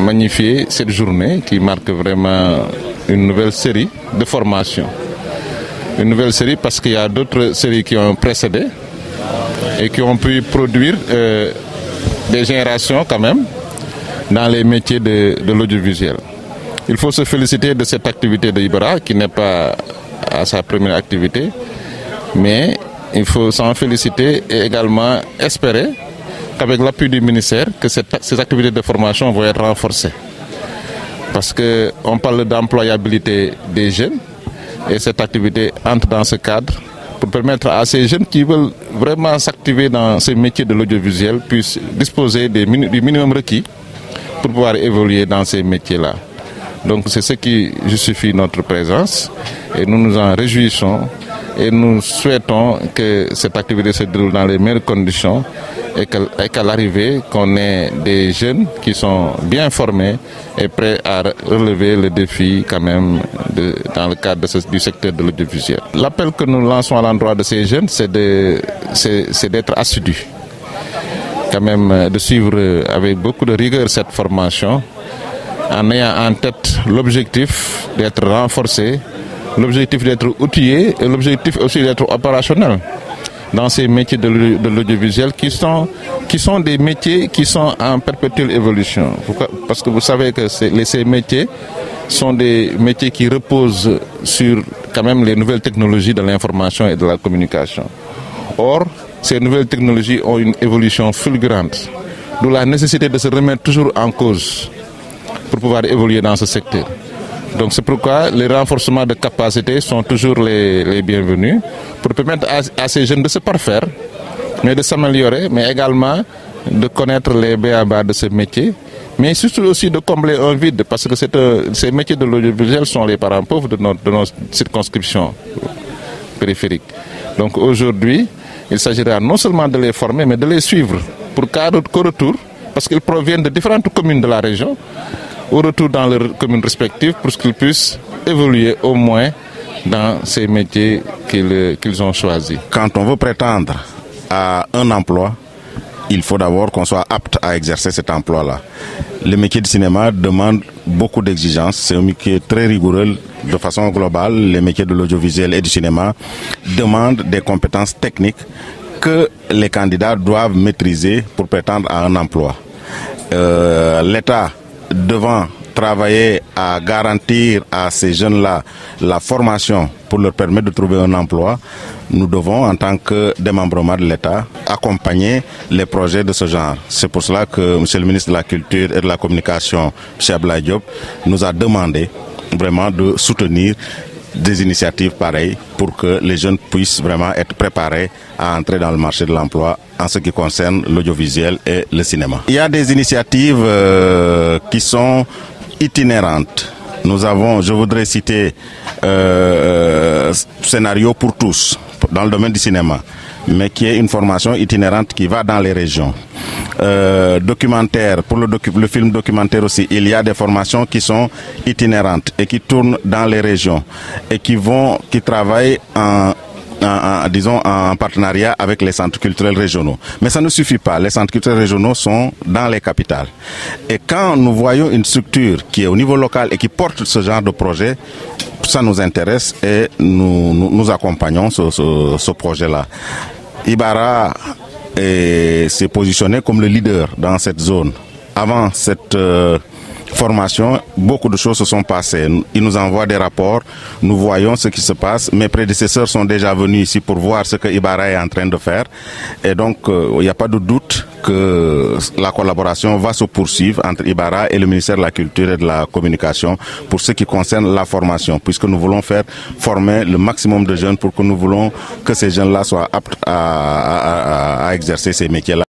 magnifier cette journée qui marque vraiment une nouvelle série de formations. Une nouvelle série parce qu'il y a d'autres séries qui ont précédé et qui ont pu produire euh, des générations quand même dans les métiers de, de l'audiovisuel. Il faut se féliciter de cette activité de Ibra qui n'est pas à sa première activité, mais il faut s'en féliciter et également espérer qu'avec l'appui du ministère, que ces activités de formation vont être renforcées. Parce qu'on parle d'employabilité des jeunes et cette activité entre dans ce cadre pour permettre à ces jeunes qui veulent vraiment s'activer dans ces métiers de l'audiovisuel puissent disposer du minimum requis pour pouvoir évoluer dans ces métiers-là. Donc c'est ce qui justifie notre présence et nous nous en réjouissons et nous souhaitons que cette activité se déroule dans les meilleures conditions et qu'à l'arrivée qu'on ait des jeunes qui sont bien formés et prêts à relever le défi quand même dans le cadre du secteur de l'audiovisuel. L'appel que nous lançons à l'endroit de ces jeunes, c'est d'être assidus quand même de suivre avec beaucoup de rigueur cette formation en ayant en tête l'objectif d'être renforcé, l'objectif d'être outillé et l'objectif aussi d'être opérationnel dans ces métiers de l'audiovisuel qui sont, qui sont des métiers qui sont en perpétuelle évolution. Parce que vous savez que ces métiers sont des métiers qui reposent sur quand même les nouvelles technologies de l'information et de la communication. Or, ces nouvelles technologies ont une évolution fulgurante, d'où la nécessité de se remettre toujours en cause pour pouvoir évoluer dans ce secteur. Donc c'est pourquoi les renforcements de capacités sont toujours les, bienvenus pour permettre à, ces jeunes de se parfaire, mais de s'améliorer, mais également de connaître les béabas de ce métier, mais surtout aussi de combler un vide, parce que un, ces métiers de l'audiovisuel sont les parents pauvres de nos, de nos circonscriptions périphériques. Donc aujourd'hui, il s'agira non seulement de les former, mais de les suivre pour qu'au retour, parce qu'ils proviennent de différentes communes de la région, au retour dans leurs communes respectives pour qu'ils puissent évoluer au moins dans ces métiers qu'ils qu ont choisis. Quand on veut prétendre à un emploi, il faut d'abord qu'on soit apte à exercer cet emploi-là. Le métier du cinéma demande beaucoup d'exigences. C'est un métier très rigoureux de façon globale. Les métiers de l'audiovisuel et du cinéma demandent des compétences techniques que les candidats doivent maîtriser pour prétendre à un emploi. Euh, L'État devant travailler à garantir à ces jeunes-là la formation pour leur permettre de trouver un emploi, nous devons, en tant que démembrement de l'État, accompagner les projets de ce genre. C'est pour cela que M. le ministre de la Culture et de la Communication, M. Abdoulaye Diop, nous a demandé vraiment de soutenir des initiatives pareilles pour que les jeunes puissent vraiment être préparés à entrer dans le marché de l'emploi en ce qui concerne l'audiovisuel et le cinéma. Il y a des initiatives euh, qui sont itinérantes. Nous avons, je voudrais citer euh, Scénario pour tous dans le domaine du cinéma, mais qui est une formation itinérante qui va dans les régions. Euh, documentaire, pour le, le, film documentaire aussi, il y a des formations qui sont itinérantes et qui tournent dans les régions et qui vont, qui travaillent en disons, en partenariat avec les centres culturels régionaux. Mais ça ne suffit pas. Les centres culturels régionaux sont dans les capitales. Et quand nous voyons une structure qui est au niveau local et qui porte ce genre de projet, ça nous intéresse et nous, nous, accompagnons ce, ce, ce projet-là. Ibarra s'est positionné comme le leader dans cette zone. Avant cette euh, formation, beaucoup de choses se sont passées. Ils nous envoient des rapports, nous voyons ce qui se passe. Mes prédécesseurs sont déjà venus ici pour voir ce que Ibarra est en train de faire. Et donc, euh, il n'y a pas de doute que la collaboration va se poursuivre entre Ibarra et le ministère de la Culture et de la Communication pour ce qui concerne la formation, puisque nous voulons faire former le maximum de jeunes pour que nous voulons que ces jeunes-là soient aptes à, à, à, à exercer ces métiers-là.